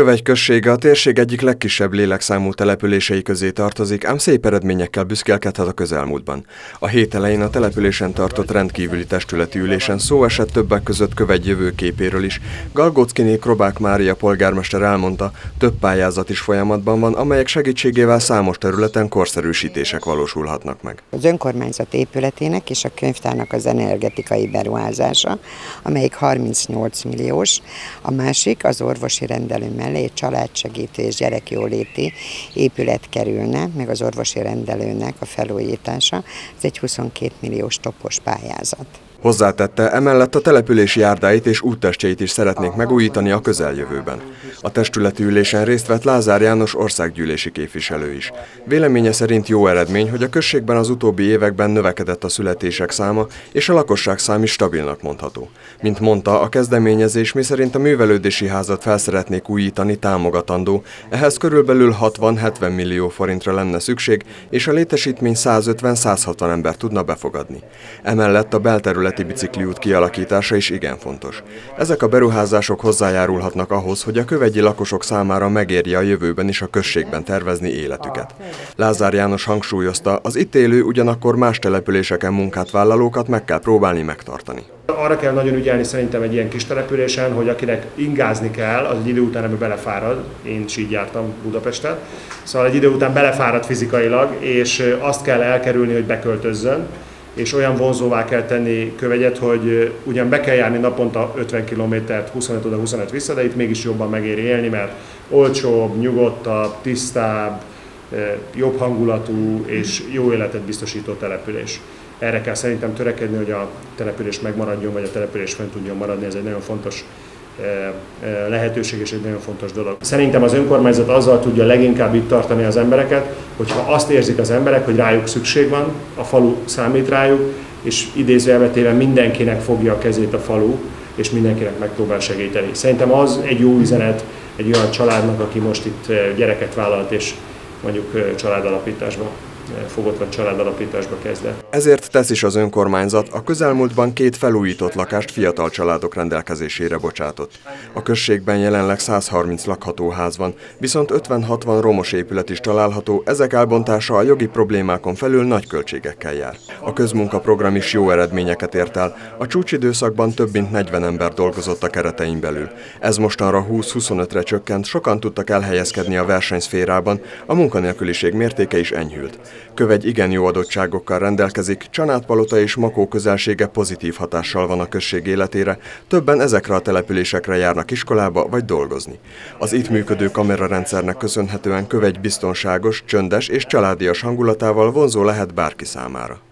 Kövegy községe a térség egyik legkisebb lélekszámú települései közé tartozik, ám szép eredményekkel büszkélkedhet a közelmúltban. A hét elején a településen tartott rendkívüli testületi ülésen szó esett többek között Kövegy jövőképéről is. Galgockiné Krobák Mária polgármester elmondta, több pályázat is folyamatban van, amelyek segítségével számos területen korszerűsítések valósulhatnak meg. Az önkormányzat épületének és a könyvtárnak az energetikai beruházása, amelyik 38 milliós, a másik az orvosi rendelő mellé egy családsegítő és gyerekjóléti épület kerülne, meg az orvosi rendelőnek a felújítása. Ez egy 22 milliós topos pályázat. Hozzátette, emellett a települési járdáit és úttestjeit is szeretnék megújítani a közeljövőben. A testületi ülésen részt vett Lázár János országgyűlési képviselő is. Véleménye szerint jó eredmény, hogy a községben az utóbbi években növekedett a születések száma, és a lakosság szám is stabilnak mondható. Mint mondta, a kezdeményezés miszerint a művelődési házat felszeretnék újítani támogatandó, ehhez körülbelül 60-70 millió forintra lenne szükség, és a létesítmény 150-160 ember tudna befogadni. Emellett a belterület területi bicikliút kialakítása is igen fontos. Ezek a beruházások hozzájárulhatnak ahhoz, hogy a kövegyi lakosok számára megérje a jövőben is a községben tervezni életüket. Lázár János hangsúlyozta, az itt élő ugyanakkor más településeken munkát vállalókat meg kell próbálni megtartani. Arra kell nagyon ügyelni szerintem egy ilyen kis településen, hogy akinek ingázni kell, az egy idő után ebbe belefárad. Én is így jártam Budapesten. Szóval egy idő után belefárad fizikailag, és azt kell elkerülni, hogy beköltözzön és olyan vonzóvá kell tenni kövegyet, hogy ugyan be kell járni naponta 50 kilométert, 25 oda, 25 vissza, de itt mégis jobban megéri élni, mert olcsóbb, nyugodtabb, tisztább, jobb hangulatú és jó életet biztosító település. Erre kell szerintem törekedni, hogy a település megmaradjon, vagy a település fent tudjon maradni, ez egy nagyon fontos lehetőség és egy nagyon fontos dolog. Szerintem az önkormányzat azzal tudja leginkább itt tartani az embereket, hogyha azt érzik az emberek, hogy rájuk szükség van, a falu számít rájuk, és idézőjelbetéven mindenkinek fogja a kezét a falu, és mindenkinek megpróbál segíteni. Szerintem az egy jó üzenet egy olyan családnak, aki most itt gyereket vállalt, és mondjuk családalapításba fogott vagy családalapításba kezdett. Ezért tesz is az önkormányzat a közelmúltban két felújított lakást fiatal családok rendelkezésére bocsátott. A községben jelenleg 130 lakható ház van, viszont 50-60 romos épület is található, ezek elbontása a jogi problémákon felül nagy költségekkel jár. A közmunkaprogram is jó eredményeket ért el, a csúcsidőszakban több mint 40 ember dolgozott a keretein belül. Ez mostanra 20-25-re csökkent, sokan tudtak elhelyezkedni a versenyszférában, a munkanélküliség mértéke is enyhült. Kövegy igen jó adottságokkal rendelkezik, Csanádpalota és Makó közelsége pozitív hatással van a község életére, többen ezekre a településekre járnak iskolába vagy dolgozni. Az itt működő kamerarendszernek köszönhetően Kövegy biztonságos, csöndes és családias hangulatával vonzó lehet bárki számára.